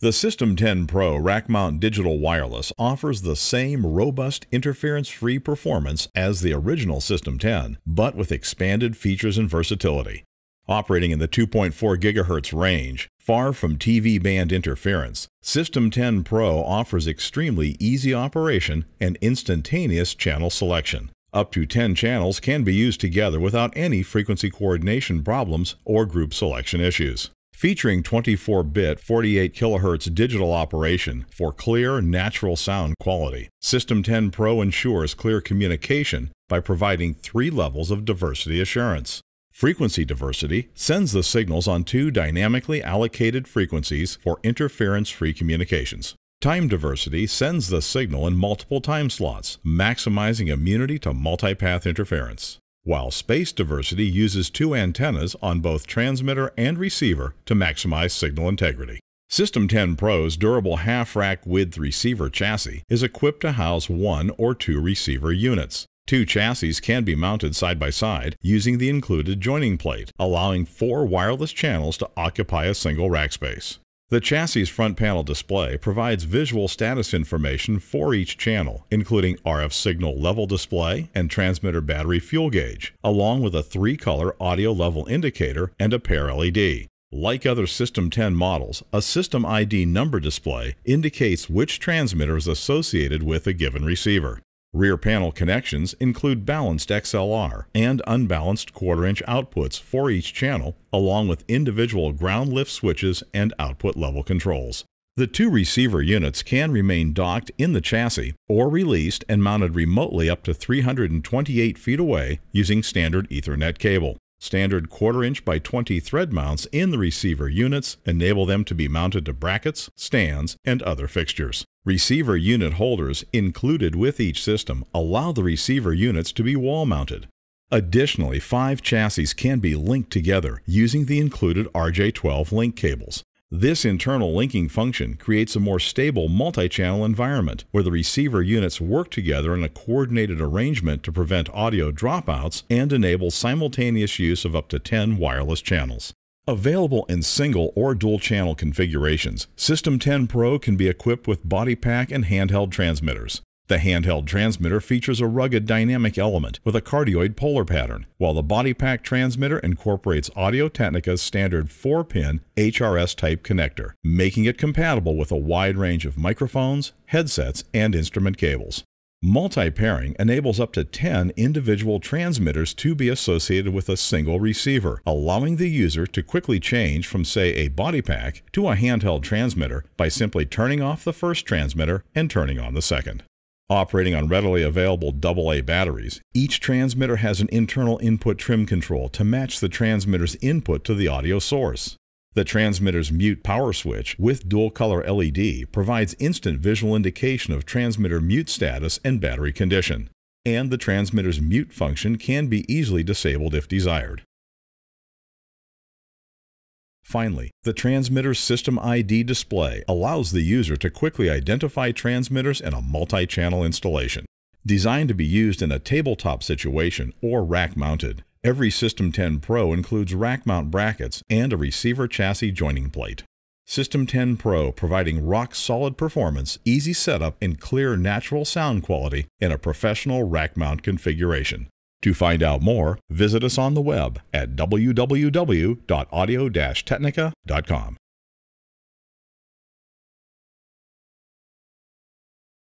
The System 10 Pro rack mount digital wireless offers the same robust interference free performance as the original System 10, but with expanded features and versatility. Operating in the 2.4 GHz range, far from TV band interference, System 10 Pro offers extremely easy operation and instantaneous channel selection. Up to 10 channels can be used together without any frequency coordination problems or group selection issues featuring 24-bit 48 kHz digital operation for clear, natural sound quality. System 10 Pro ensures clear communication by providing three levels of diversity assurance. Frequency diversity sends the signals on two dynamically allocated frequencies for interference-free communications. Time diversity sends the signal in multiple time slots, maximizing immunity to multipath interference while space diversity uses two antennas on both transmitter and receiver to maximize signal integrity. System 10 Pro's durable half-rack width receiver chassis is equipped to house one or two receiver units. Two chassis can be mounted side by side using the included joining plate, allowing four wireless channels to occupy a single rack space. The chassis front panel display provides visual status information for each channel, including RF signal level display and transmitter battery fuel gauge, along with a three-color audio level indicator and a pair LED. Like other System 10 models, a System ID number display indicates which transmitter is associated with a given receiver. Rear panel connections include balanced XLR and unbalanced quarter-inch outputs for each channel, along with individual ground lift switches and output level controls. The two receiver units can remain docked in the chassis or released and mounted remotely up to 328 feet away using standard Ethernet cable. Standard quarter inch by 20 thread mounts in the receiver units enable them to be mounted to brackets, stands, and other fixtures. Receiver unit holders included with each system allow the receiver units to be wall mounted. Additionally, five chassis can be linked together using the included RJ12 link cables. This internal linking function creates a more stable multi-channel environment where the receiver units work together in a coordinated arrangement to prevent audio dropouts and enable simultaneous use of up to 10 wireless channels. Available in single or dual channel configurations, System 10 Pro can be equipped with body pack and handheld transmitters. The handheld transmitter features a rugged dynamic element with a cardioid polar pattern, while the body pack transmitter incorporates Audio Technica's standard 4-pin HRS type connector, making it compatible with a wide range of microphones, headsets, and instrument cables. Multi-pairing enables up to 10 individual transmitters to be associated with a single receiver, allowing the user to quickly change from, say, a body pack to a handheld transmitter by simply turning off the first transmitter and turning on the second. Operating on readily available AA batteries, each transmitter has an internal input trim control to match the transmitter's input to the audio source. The transmitter's mute power switch with dual color LED provides instant visual indication of transmitter mute status and battery condition. And the transmitter's mute function can be easily disabled if desired. Finally, the transmitter's System ID display allows the user to quickly identify transmitters in a multi-channel installation. Designed to be used in a tabletop situation or rack mounted, Every System 10 Pro includes rack mount brackets and a receiver chassis joining plate. System 10 Pro providing rock solid performance, easy setup, and clear natural sound quality in a professional rack mount configuration. To find out more, visit us on the web at www.audio-technica.com.